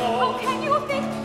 Oh, can you think?